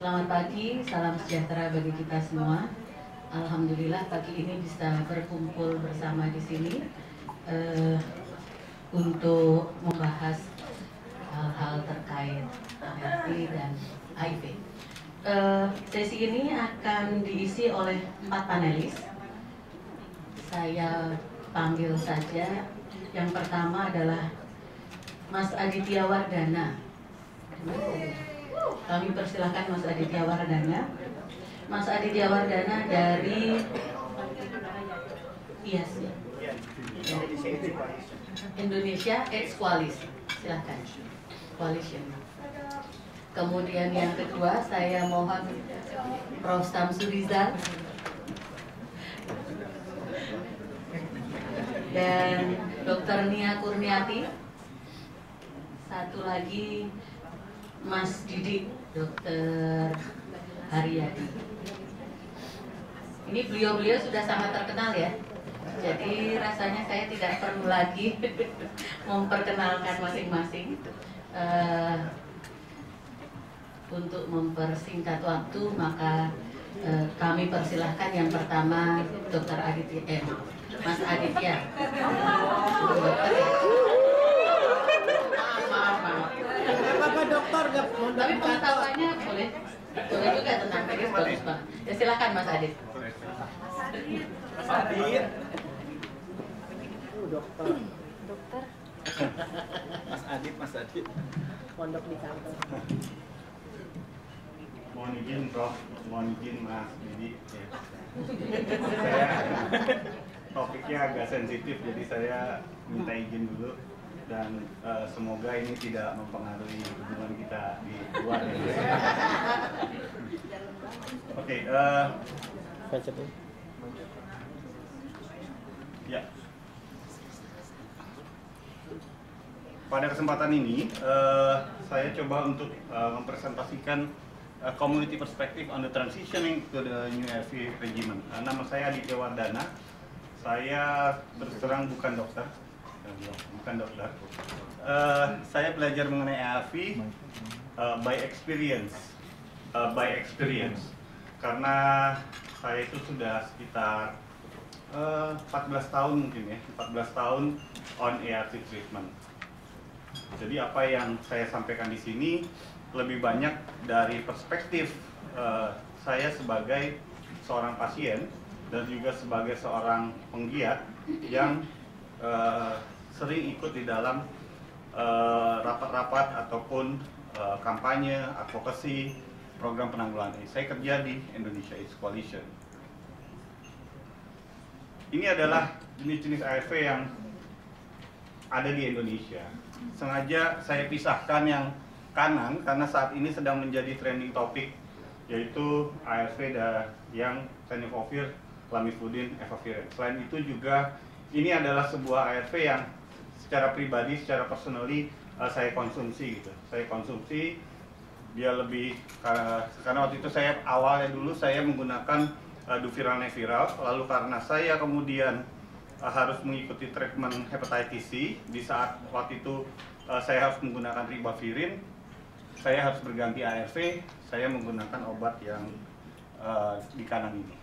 Selamat pagi, salam sejahtera bagi kita semua. Alhamdulillah pagi ini bisa berkumpul bersama di sini eh, untuk membahas hal-hal terkait HIV dan HIV. Eh, sesi ini akan diisi oleh empat panelis. Saya panggil saja. Yang pertama adalah Mas Aditya Wardana. Kami persilahkan Mas Aditya Wardana. Mas Aditya Wardana dari IAS ya. Indonesia AIDS Coalition. Silahkan. Coalition. Kemudian yang kedua saya mohon Prof. Samsurizal dan Dr. Nia Kurniati. Satu lagi Mas Didik, Dokter Haryadi. Ini beliau-beliau sudah sangat terkenal ya. Jadi rasanya saya tidak perlu lagi memperkenalkan masing-masing. Uh, untuk mempersingkat waktu, maka uh, kami persilahkan yang pertama Dokter Aditya, eh, Mas Aditya. Dokter ya. Bapak dokter gak mau Tapi pengetahuannya boleh boleh juga tentang medis bagus banget. Ya silakan Mas Adit. Mas Adit. Dokter dokter Mas Adit, Mas Adit. pondok di kantor mohon izin Prof, mohon izin Mas Didi. Ya. Saya topiknya agak sensitif jadi saya minta izin dulu dan eh, semoga ini tidak mempengaruhi hubungan kita di luar. ya. Oke, eh, baca tuh Ya. Pada kesempatan ini, eh, saya coba untuk eh, mempresentasikan eh, community perspective on the transitioning to the new ARV regimen. Eh, nama saya Aditya Wardana. Saya terus terang bukan dokter, Eh, bukan dokter. Eh, saya belajar mengenai ARV eh, by experience, Eh, by experience. Karena saya itu sudah sekitar Eh, 14 tahun mungkin ya, 14 tahun on ART treatment. Jadi apa yang saya sampaikan di sini lebih banyak dari perspektif eh, saya sebagai seorang pasien dan juga sebagai seorang penggiat yang eh, sering ikut di dalam eh, rapat-rapat ataupun eh, kampanye, advokasi, program penanggulangan AIDS. Saya kerja di Indonesia AIDS Coalition. Ini adalah jenis-jenis ARV yang ada di Indonesia. Sengaja saya pisahkan yang kanan karena saat ini sedang menjadi trending topik yaitu ARV yang tenofovir, lamivudin, efavirenz. Selain itu juga ini adalah sebuah ARV yang secara pribadi, secara personally uh, saya konsumsi gitu. Saya konsumsi dia lebih karena, karena waktu itu saya awalnya dulu saya menggunakan uh, duviral neviral lalu karena saya kemudian uh, harus mengikuti treatment hepatitis C di saat waktu itu uh, saya harus menggunakan ribavirin saya harus berganti ARV saya menggunakan obat yang uh, di kanan ini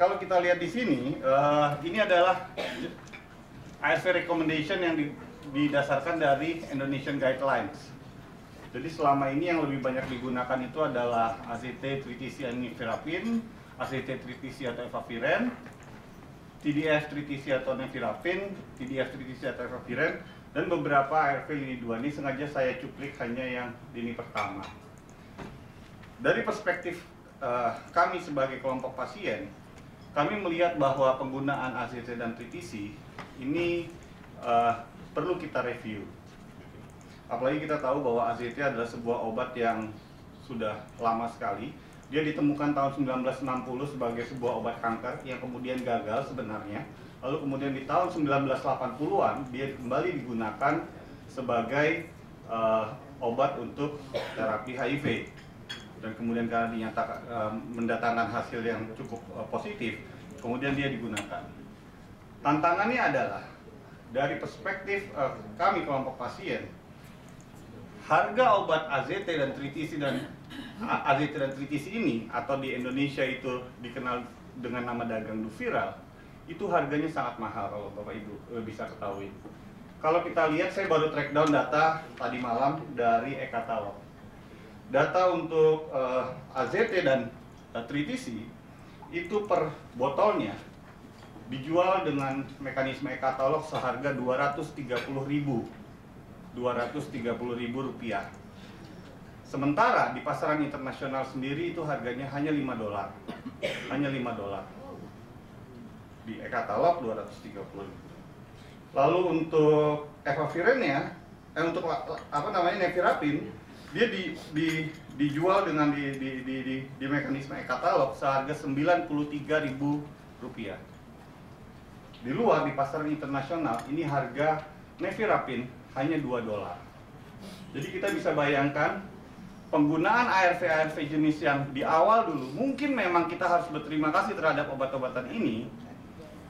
kalau kita lihat di sini uh, ini adalah ARV recommendation yang di- didasarkan dari Indonesian Guidelines. Jadi selama ini yang lebih banyak digunakan itu adalah ACT, tritisi, anivirapin, ACT, tritisi atau efaviren, TDF, tritisi atau nevirapin, TDF, tritisi atau efaviren, dan beberapa ARV lini 2 ini sengaja saya cuplik hanya yang lini pertama. Dari perspektif eh, kami sebagai kelompok pasien, kami melihat bahwa penggunaan ACT dan tritisi ini eh, perlu kita review. Apalagi kita tahu bahwa ACT adalah sebuah obat yang sudah lama sekali. Dia ditemukan tahun 1960 sebagai sebuah obat kanker yang kemudian gagal sebenarnya. Lalu kemudian di tahun 1980-an dia kembali digunakan sebagai eh, obat untuk terapi HIV. Dan kemudian karena dinyatakan eh, mendatangkan hasil yang cukup eh, positif, kemudian dia digunakan. Tantangannya adalah dari perspektif eh, kami kelompok pasien, harga obat AZT dan tritisi dan AZT dan tritisi ini atau di Indonesia itu dikenal dengan nama dagang Duviral itu harganya sangat mahal kalau Bapak Ibu bisa ketahui. Kalau kita lihat saya baru track down data tadi malam dari e-katalog. Data untuk eh, AZT dan eh, tritisi itu per botolnya dijual dengan mekanisme e-katalog seharga 230.000 230.000 rupiah. Sementara di pasaran internasional sendiri itu harganya hanya 5 dolar. Hanya 5 dolar. Di e-katalog 230. Lalu untuk evavirennya, eh untuk apa namanya nevirapin, dia di, di, dijual dengan di, di, di, di, di mekanisme e-katalog seharga 93.000 rupiah. Di luar di pasaran internasional ini harga nevirapin hanya 2 dolar. Jadi kita bisa bayangkan penggunaan ARV-ARV jenis yang di awal dulu mungkin memang kita harus berterima kasih terhadap obat-obatan ini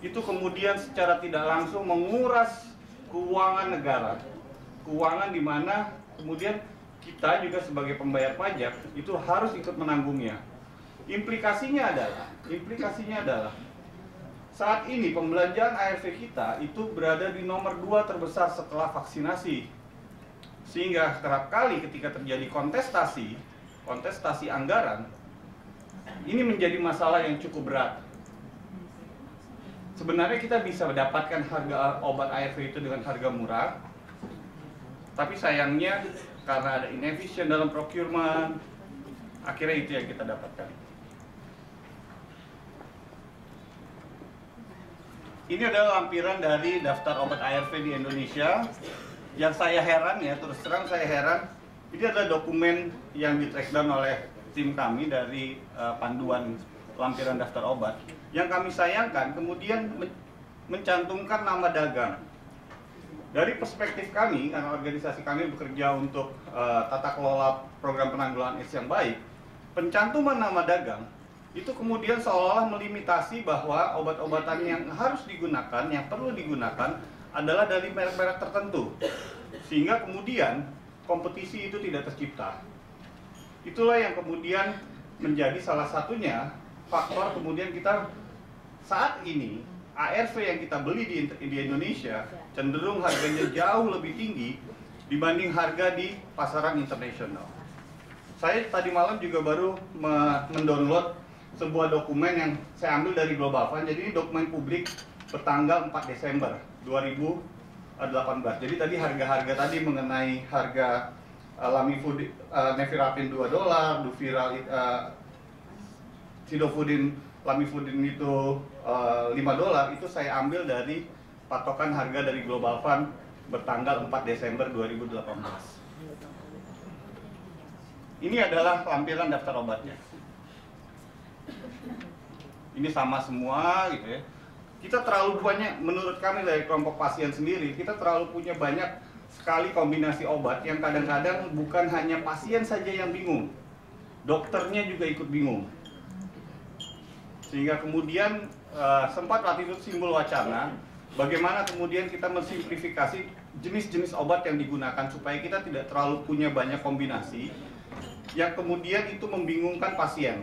itu kemudian secara tidak langsung menguras keuangan negara. Keuangan di mana kemudian kita juga sebagai pembayar pajak itu harus ikut menanggungnya. Implikasinya adalah implikasinya adalah saat ini pembelanjaan ARV kita itu berada di nomor dua terbesar setelah vaksinasi. Sehingga kerap kali ketika terjadi kontestasi, kontestasi anggaran, ini menjadi masalah yang cukup berat. Sebenarnya kita bisa mendapatkan harga obat ARV itu dengan harga murah, tapi sayangnya karena ada inefisien dalam procurement, akhirnya itu yang kita dapatkan. Ini adalah lampiran dari daftar obat ARV di Indonesia. Yang saya heran ya, terus terang saya heran, ini adalah dokumen yang di down oleh tim kami dari eh, panduan lampiran daftar obat. Yang kami sayangkan kemudian men- mencantumkan nama dagang. Dari perspektif kami, karena organisasi kami bekerja untuk eh, tata kelola program penanggulangan AIDS yang baik, pencantuman nama dagang itu kemudian seolah-olah melimitasi bahwa obat-obatan yang harus digunakan, yang perlu digunakan adalah dari merek-merek tertentu. Sehingga kemudian kompetisi itu tidak tercipta. Itulah yang kemudian menjadi salah satunya faktor kemudian kita saat ini ARV yang kita beli di, di Indonesia cenderung harganya jauh lebih tinggi dibanding harga di pasaran internasional. Saya tadi malam juga baru me- mendownload sebuah dokumen yang saya ambil dari Global Fund. Jadi ini dokumen publik bertanggal 4 Desember 2018. Jadi tadi harga-harga tadi mengenai harga uh, Lamifudin, uh, Nevirapin 2 dolar, Duviral uh, Sidofudin, Lamifudin itu uh, 5 dolar, itu saya ambil dari patokan harga dari Global Fund bertanggal 4 Desember 2018. Ini adalah lampiran daftar obatnya. Ini sama semua gitu ya. Kita terlalu banyak, menurut kami dari kelompok pasien sendiri, kita terlalu punya banyak sekali kombinasi obat yang kadang-kadang bukan hanya pasien saja yang bingung, dokternya juga ikut bingung. Sehingga kemudian eh, sempat waktu itu simbol wacana, bagaimana kemudian kita mensimplifikasi jenis-jenis obat yang digunakan supaya kita tidak terlalu punya banyak kombinasi yang kemudian itu membingungkan pasien.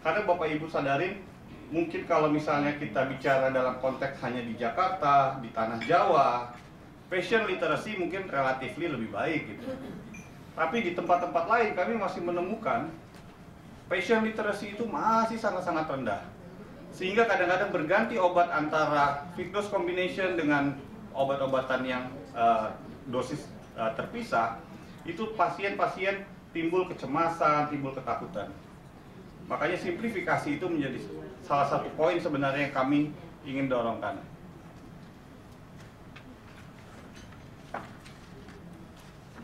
Karena Bapak Ibu sadarin, mungkin kalau misalnya kita bicara dalam konteks hanya di Jakarta, di tanah Jawa, fashion literacy mungkin relatif lebih baik gitu. Tapi di tempat-tempat lain kami masih menemukan fashion literacy itu masih sangat-sangat rendah. Sehingga kadang-kadang berganti obat antara fixed combination dengan obat-obatan yang eh, dosis eh, terpisah, itu pasien-pasien timbul kecemasan, timbul ketakutan. Makanya simplifikasi itu menjadi salah satu poin sebenarnya yang kami ingin dorongkan.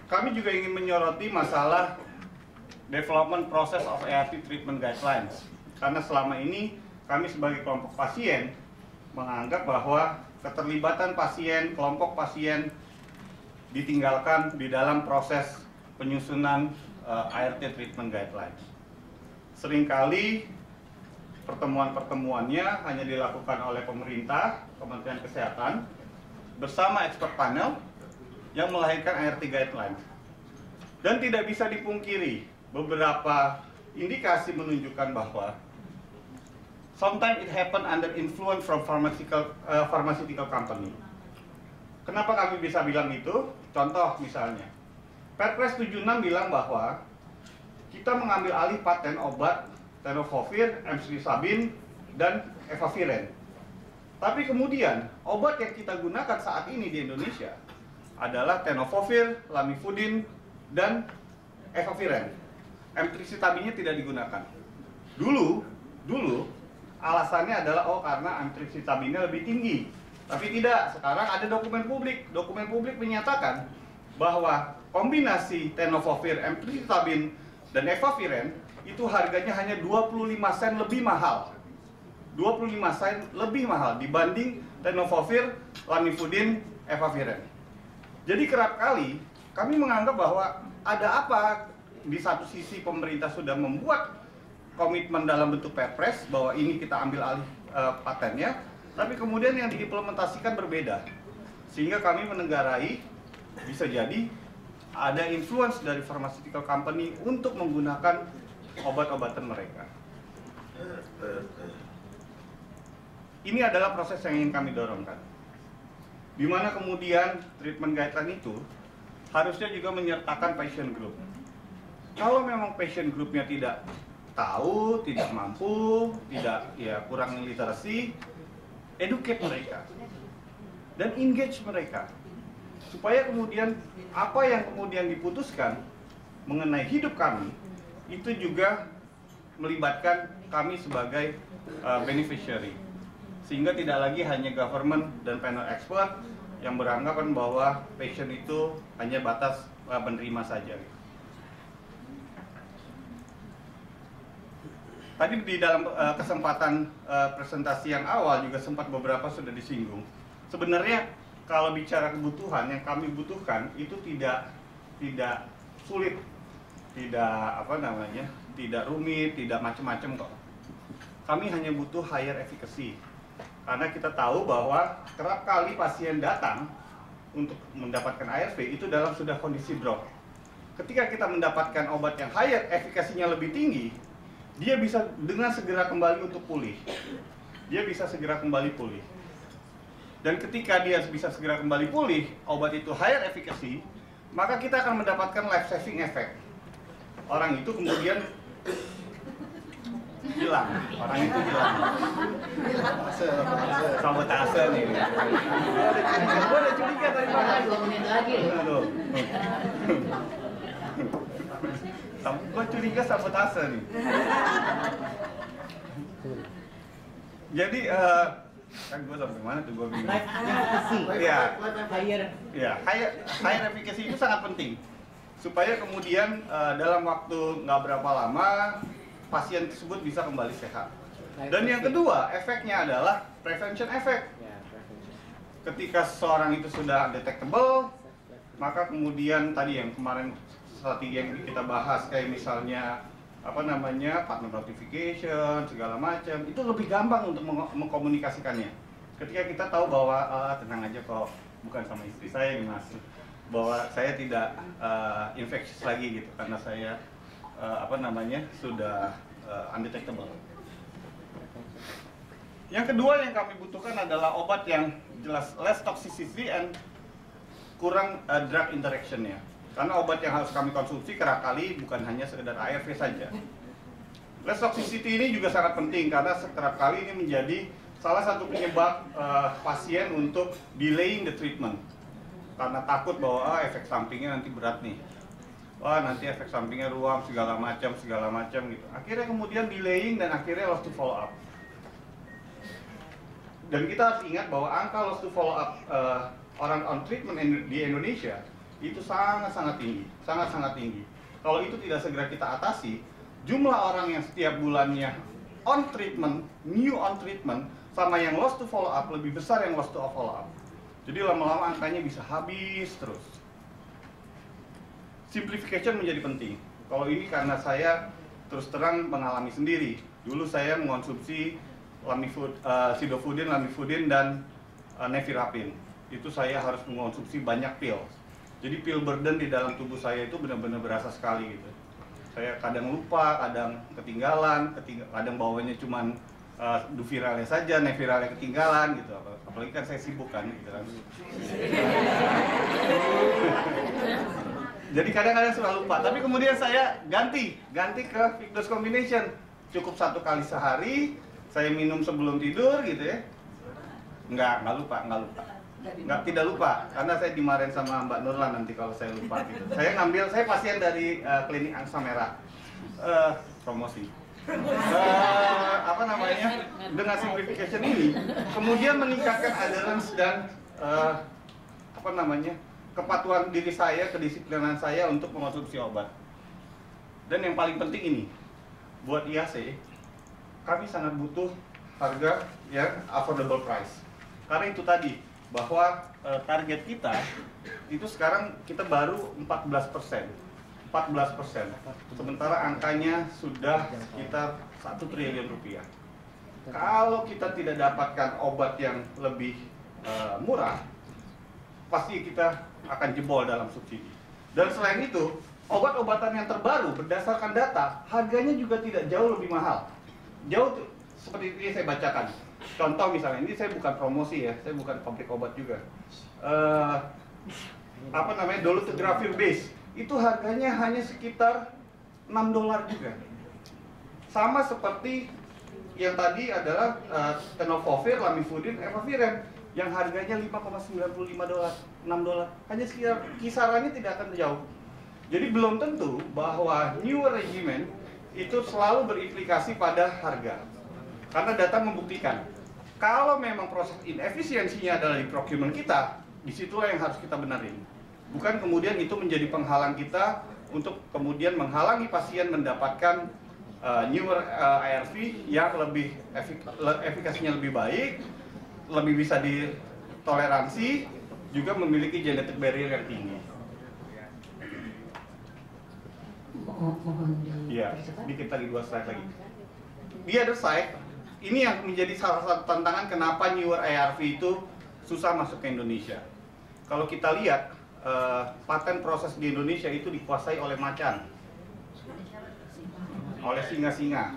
Kami juga ingin menyoroti masalah development process of ART treatment guidelines. Karena selama ini kami sebagai kelompok pasien menganggap bahwa keterlibatan pasien, kelompok pasien ditinggalkan di dalam proses penyusunan eh, ART treatment guidelines. Seringkali pertemuan-pertemuannya hanya dilakukan oleh pemerintah, Kementerian Kesehatan, bersama expert panel yang melahirkan ART guidelines. Dan tidak bisa dipungkiri, beberapa indikasi menunjukkan bahwa sometimes it happen under influence from pharmaceutical uh, pharmaceutical company. Kenapa kami bisa bilang itu? Contoh misalnya, Perpres 76 bilang bahwa kita mengambil alih paten obat tenofovir, emtricitabine, dan efavirenz. Tapi kemudian obat yang kita gunakan saat ini di Indonesia adalah tenofovir, lamivudin, dan efavirenz. Emtricitabine tidak digunakan. Dulu, dulu alasannya adalah oh karena emtricitabine lebih tinggi. Tapi tidak, sekarang ada dokumen publik. Dokumen publik menyatakan bahwa kombinasi tenofovir, emtricitabine, dan efavirenz itu harganya hanya 25 sen lebih mahal 25 sen lebih mahal dibanding tenofovir, lamivudin, efavirenz. Jadi kerap kali kami menganggap bahwa ada apa di satu sisi pemerintah sudah membuat komitmen dalam bentuk perpres bahwa ini kita ambil alih e, patennya, tapi kemudian yang diimplementasikan berbeda. Sehingga kami menenggarai bisa jadi ada influence dari pharmaceutical company untuk menggunakan obat-obatan mereka. Ini adalah proses yang ingin kami dorongkan. Di mana kemudian treatment guideline itu harusnya juga menyertakan patient group. Kalau memang patient groupnya tidak tahu, tidak mampu, tidak ya kurang literasi, educate mereka. Dan engage mereka. Supaya kemudian apa yang kemudian diputuskan mengenai hidup kami itu juga melibatkan kami sebagai uh, beneficiary. Sehingga tidak lagi hanya government dan panel expert yang beranggapan bahwa passion itu hanya batas penerima saja. Tadi di dalam uh, kesempatan uh, presentasi yang awal juga sempat beberapa sudah disinggung. Sebenarnya kalau bicara kebutuhan yang kami butuhkan itu tidak tidak sulit, tidak apa namanya, tidak rumit, tidak macam-macam kok. Kami hanya butuh higher efficacy karena kita tahu bahwa kerap kali pasien datang untuk mendapatkan ARV itu dalam sudah kondisi drop. Ketika kita mendapatkan obat yang higher, efikasinya lebih tinggi, dia bisa dengan segera kembali untuk pulih. Dia bisa segera kembali pulih. Dan ketika dia bisa segera kembali pulih, obat itu higher efficacy, maka kita akan mendapatkan life saving effect. Orang itu kemudian hilang. Orang itu hilang. Sabotase nih gue udah curiga tadi dua menit lagi gue curiga sabotase nih jadi uh, kan gue sampai mana tuh gue bingung Life efficacy. Iya. Higher. ya higher higher efficacy itu sangat penting supaya kemudian uh, dalam waktu nggak berapa lama pasien tersebut bisa kembali sehat. Dan yang kedua, efeknya adalah prevention effect. Ya. Ketika seseorang itu sudah detectable, maka kemudian tadi yang kemarin strategi yang kita bahas kayak misalnya apa namanya partner notification segala macam itu lebih gampang untuk meng mengkomunikasikannya. Ketika kita tahu bahwa ah, tenang aja kok bukan sama istri saya yang masuk bahwa saya tidak uh, infectious lagi gitu karena saya uh, apa namanya sudah uh, undetectable. Yang kedua yang kami butuhkan adalah obat yang jelas less toxicity and kurang uh, drug interactionnya. Karena obat yang harus kami konsumsi kerap kali bukan hanya sekedar ARV saja. Less toxicity ini juga sangat penting karena kerap kali ini menjadi salah satu penyebab uh, pasien untuk delaying the treatment. Karena takut bahwa ah, efek sampingnya nanti berat nih. Wah nanti efek sampingnya ruam segala macam segala macam gitu. Akhirnya kemudian delaying dan akhirnya lost to follow up. Dan kita harus ingat bahwa angka lost to follow up uh, orang on treatment di Indonesia itu sangat-sangat tinggi sangat-sangat tinggi kalau itu tidak segera kita atasi jumlah orang yang setiap bulannya on treatment new on treatment sama yang lost to follow up lebih besar yang lost to follow up jadi lama-lama angkanya bisa habis terus. Simplification menjadi penting. Kalau ini karena saya terus terang mengalami sendiri. Dulu saya mengonsumsi lamifud, uh, sidofudin, lamifudin, dan uh, nevirapin. Itu saya harus mengonsumsi banyak pil. Jadi pill burden di dalam tubuh saya itu benar-benar berasa sekali gitu. Saya kadang lupa, kadang ketinggalan, keting- kadang bawanya cuman uh, duviralnya saja, neviralnya ketinggalan gitu. Ap- Apalagi kan saya sibuk kan gitu kan. Jadi kadang-kadang suka lupa, tapi kemudian saya ganti, ganti ke Victus Combination. Cukup satu kali sehari, saya minum sebelum tidur gitu ya. Enggak, enggak lupa, enggak lupa. Enggak, tidak lupa, karena saya dimarahin sama Mbak Nurlan nanti kalau saya lupa gitu. Saya ngambil, saya pasien dari eh, klinik Angsa Merah. Eh, promosi. Eh, apa namanya? Dengan simplification ini, kemudian meningkatkan adherence dan eh, apa namanya? kepatuhan diri saya, kedisiplinan saya untuk mengonsumsi obat. Dan yang paling penting ini, buat IAC, kami sangat butuh harga yang affordable price. Karena itu tadi, bahwa eh, target kita itu sekarang kita baru 14 persen. 14 persen. Sementara angkanya sudah sekitar 1 triliun rupiah. Kalau kita tidak dapatkan obat yang lebih eh, murah, pasti kita akan jebol dalam subsidi. Dan selain itu, obat-obatan yang terbaru berdasarkan data, harganya juga tidak jauh lebih mahal. Jauh seperti ini saya bacakan. Contoh misalnya, ini saya bukan promosi ya, saya bukan pabrik obat juga. Eh, apa namanya, dolutegravir base, itu harganya hanya sekitar 6 dolar juga. Sama seperti yang tadi adalah uh, tenofovir, efavirenz yang harganya 5,95 dolar, 6 dolar. Hanya sekitar kisarannya tidak akan jauh. Jadi belum tentu bahwa new regimen itu selalu berimplikasi pada harga. Karena data membuktikan kalau memang proses inefisiensinya adalah di procurement kita, di situlah yang harus kita benarin. Bukan kemudian itu menjadi penghalang kita untuk kemudian menghalangi pasien mendapatkan uh, newer uh, ARV yang lebih efik le- efikasinya lebih baik, lebih bisa ditoleransi, juga memiliki genetic barrier yang tinggi. Mo- mohon Iya, dipercepat. dikit lagi dua slide lagi. Di other side, ini yang menjadi salah satu tantangan kenapa newer ARV itu susah masuk ke Indonesia. Kalau kita lihat, eh, paten proses di Indonesia itu dikuasai oleh macan, oleh singa-singa.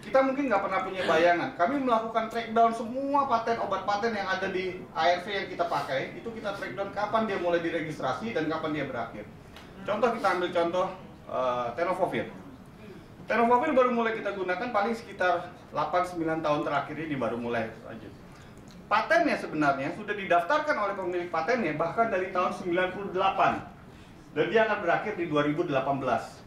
Kita mungkin nggak pernah punya bayangan. Kami melakukan track down semua paten obat paten yang ada di ARV yang kita pakai. Itu kita track down kapan dia mulai diregistrasi dan kapan dia berakhir. Contoh kita ambil contoh eh, tenofovir. Tenofovir baru mulai kita gunakan paling sekitar 8-9 tahun terakhir ini baru mulai aja. Patennya sebenarnya sudah didaftarkan oleh pemilik patennya bahkan dari tahun 98 dan dia akan berakhir di 2018.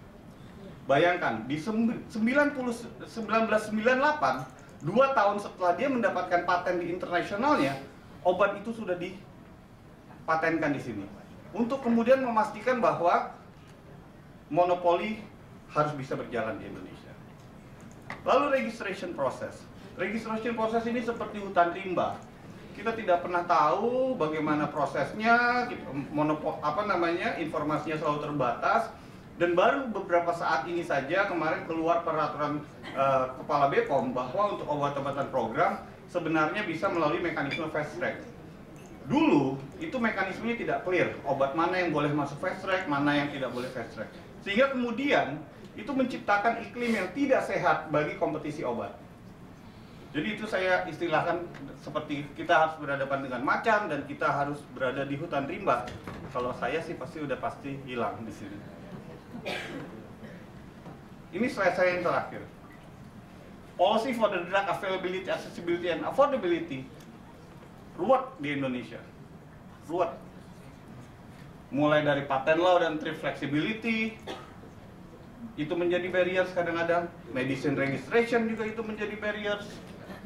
Bayangkan di sem- 90 1998 dua tahun setelah dia mendapatkan paten di internasionalnya obat itu sudah dipatenkan di sini untuk kemudian memastikan bahwa monopoli harus bisa berjalan di Indonesia. Lalu registration process. Registration process ini seperti hutan rimba. Kita tidak pernah tahu bagaimana prosesnya, kita- monopol apa namanya, informasinya selalu terbatas. Dan baru beberapa saat ini saja kemarin keluar peraturan eh, kepala BPOM bahwa untuk obat-obatan program sebenarnya bisa melalui mekanisme fast track. Dulu itu mekanismenya tidak clear, obat mana yang boleh masuk fast track, mana yang tidak boleh fast track. Sehingga kemudian itu menciptakan iklim yang tidak sehat bagi kompetisi obat. Jadi itu saya istilahkan seperti kita harus berhadapan dengan macan dan kita harus berada di hutan rimba. Kalau saya sih pasti udah pasti hilang di sini. Ini slide saya yang terakhir. Policy for the drug availability, accessibility, and affordability ruwet di Indonesia. Ruwet. Mulai dari patent law dan trade flexibility, itu menjadi barriers kadang-kadang. Medicine registration juga itu menjadi barriers.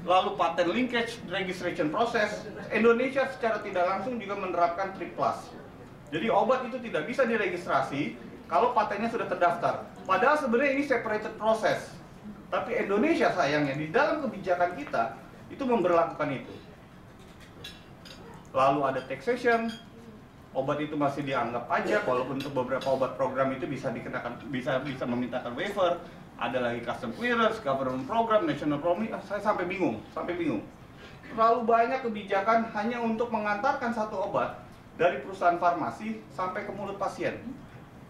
Lalu patent linkage registration process. Indonesia secara tidak langsung juga menerapkan TRIP plus. Jadi obat itu tidak bisa diregistrasi kalau patennya sudah terdaftar. Padahal sebenarnya ini separated process. Tapi Indonesia sayangnya di dalam kebijakan kita itu memberlakukan itu. Lalu ada taxation, obat itu masih dianggap pajak walaupun untuk beberapa obat program itu bisa dikenakan bisa bisa memintakan waiver ada lagi custom clearance government program national program ah, saya sampai bingung sampai bingung terlalu banyak kebijakan hanya untuk mengantarkan satu obat dari perusahaan farmasi sampai ke mulut pasien.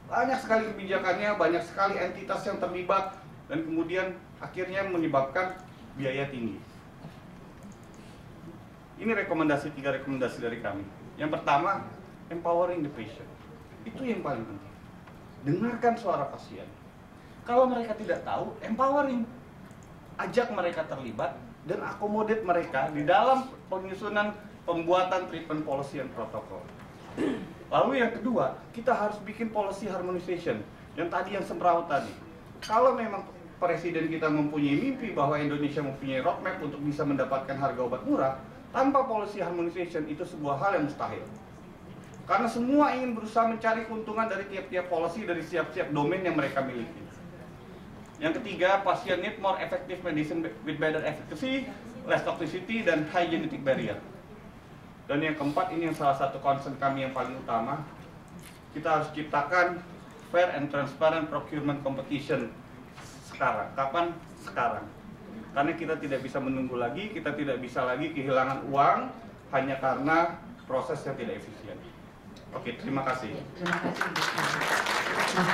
Banyak sekali kebijakannya, banyak sekali entitas yang terlibat, dan kemudian akhirnya menyebabkan biaya tinggi. Ini rekomendasi, tiga rekomendasi dari kami. Yang pertama, empowering the patient. Itu yang paling penting. Dengarkan suara pasien. Kalau mereka tidak tahu, empowering. Ajak mereka terlibat dan akomodir mereka di dalam penyusunan pembuatan treatment policy and protokol. Lalu yang kedua, kita harus bikin policy harmonization. Yang tadi yang semrawut tadi. Kalau memang presiden kita mempunyai mimpi bahwa Indonesia mempunyai roadmap untuk bisa mendapatkan harga obat murah, tanpa policy harmonization itu sebuah hal yang mustahil. Karena semua ingin berusaha mencari keuntungan dari tiap-tiap policy dari siap-siap domain yang mereka miliki. Yang ketiga, pasien need more effective medicine with better efficacy, less toxicity, dan high genetic barrier. Dan yang keempat, ini yang salah satu concern kami yang paling utama, kita harus ciptakan fair and transparent procurement competition sekarang. Kapan? Sekarang. Karena kita tidak bisa menunggu lagi, kita tidak bisa lagi kehilangan uang hanya karena proses yang tidak efisien. Oke, terima kasih. Terima kasih. Nah,